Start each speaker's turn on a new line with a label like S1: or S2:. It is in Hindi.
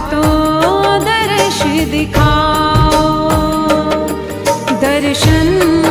S1: तो दर्श दिखाओ। दर्शन